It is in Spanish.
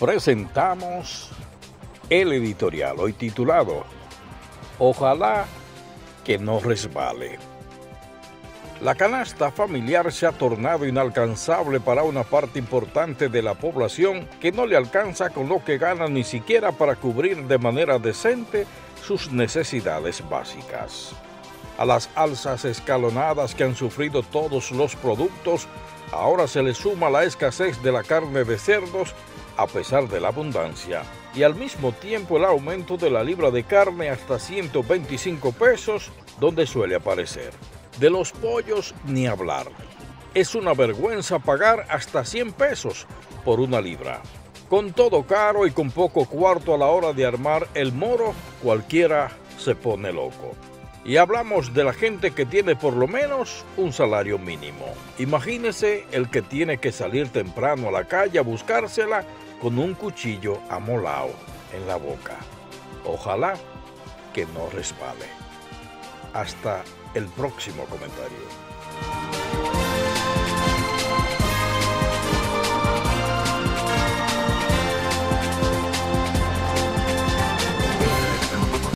presentamos el editorial hoy titulado Ojalá que no resbale. La canasta familiar se ha tornado inalcanzable para una parte importante de la población que no le alcanza con lo que gana ni siquiera para cubrir de manera decente sus necesidades básicas. A las alzas escalonadas que han sufrido todos los productos, ahora se le suma la escasez de la carne de cerdos a pesar de la abundancia y al mismo tiempo el aumento de la libra de carne hasta 125 pesos donde suele aparecer. De los pollos ni hablar. Es una vergüenza pagar hasta 100 pesos por una libra. Con todo caro y con poco cuarto a la hora de armar el moro, cualquiera se pone loco. Y hablamos de la gente que tiene por lo menos un salario mínimo. Imagínese el que tiene que salir temprano a la calle a buscársela con un cuchillo amolado en la boca. Ojalá que no resbale. Hasta el próximo comentario.